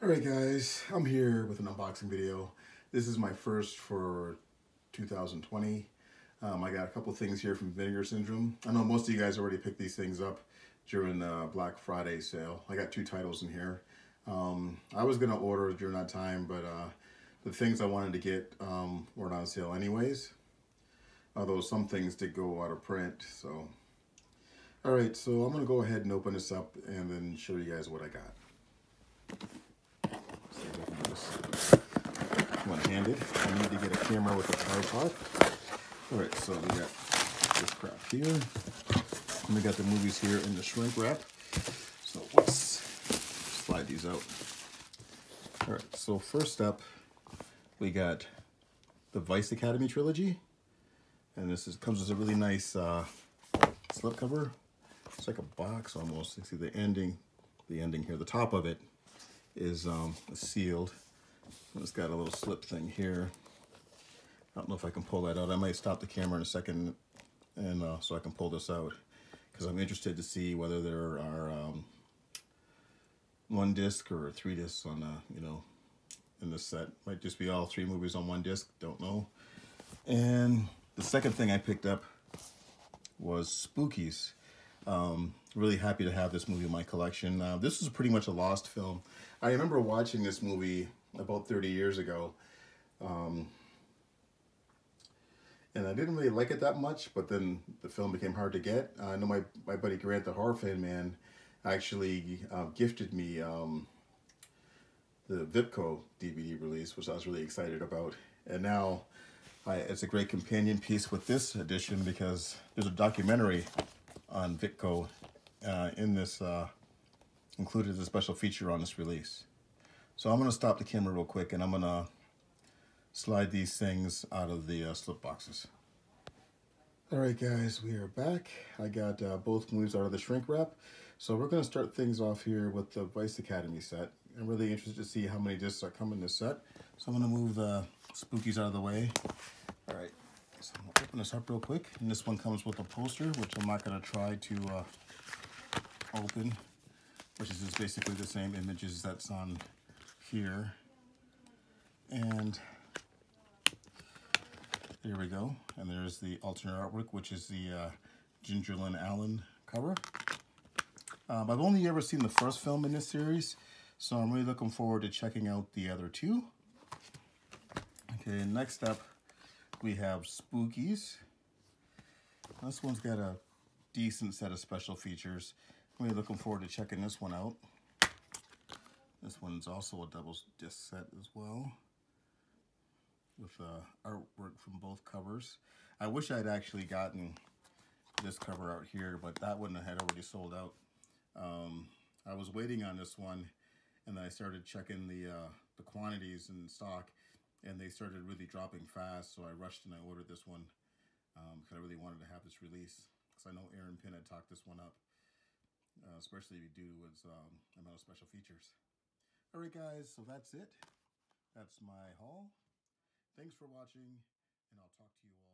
Alright guys, I'm here with an unboxing video. This is my first for 2020. Um, I got a couple things here from Vinegar Syndrome. I know most of you guys already picked these things up during the Black Friday sale. I got two titles in here. Um, I was going to order during that time, but uh, the things I wanted to get um, weren't on sale anyways. Although some things did go out of print, so. Alright, so I'm going to go ahead and open this up and then show you guys what I got one-handed. I need to get a camera with a tripod. All right, so we got this crap here. And we got the movies here in the shrink wrap. So let's slide these out. All right, so first up, we got the Vice Academy trilogy. And this is, comes with a really nice uh, slipcover. It's like a box almost. You see the ending, the ending here. The top of it is um, sealed. It's got a little slip thing here. I don't know if I can pull that out. I might stop the camera in a second and uh, so I can pull this out because I'm interested to see whether there are um, one disc or three discs on, uh, you know, in this set. Might just be all three movies on one disc, don't know. And the second thing I picked up was Spookies. Um, really happy to have this movie in my collection. Uh, this is pretty much a lost film. I remember watching this movie about 30 years ago. Um, and I didn't really like it that much, but then the film became hard to get. Uh, I know my, my buddy Grant, the horror fan man, actually uh, gifted me um, the Vipco DVD release, which I was really excited about. And now I, it's a great companion piece with this edition because there's a documentary on Vipco uh, in this, uh, included as a special feature on this release. So I'm going to stop the camera real quick and I'm going to slide these things out of the uh, slip boxes. All right, guys, we are back. I got uh, both moves out of the shrink wrap. So we're going to start things off here with the Vice Academy set. I'm really interested to see how many discs are coming in this set. So I'm to move the spookies out of the way. All right, so I'm to open this up real quick. And this one comes with a poster, which I'm not going to try to uh, open, which is just basically the same images that's on here. And there we go. And there's the alternate artwork, which is the uh, Ginger Lynn Allen cover. Um, I've only ever seen the first film in this series, so I'm really looking forward to checking out the other two. Okay, next up, we have Spookies. This one's got a decent set of special features. I'm really looking forward to checking this one out. This one's also a double disc set as well with uh, artwork from both covers. I wish I'd actually gotten this cover out here, but that one had already sold out. Um, I was waiting on this one, and then I started checking the uh, the quantities in stock, and they started really dropping fast. So I rushed and I ordered this one because um, I really wanted to have this release. Because I know Aaron Pin had talked this one up, uh, especially due to its um, amount of special features. All right, guys, so that's it. That's my haul. Thanks for watching, and I'll talk to you all.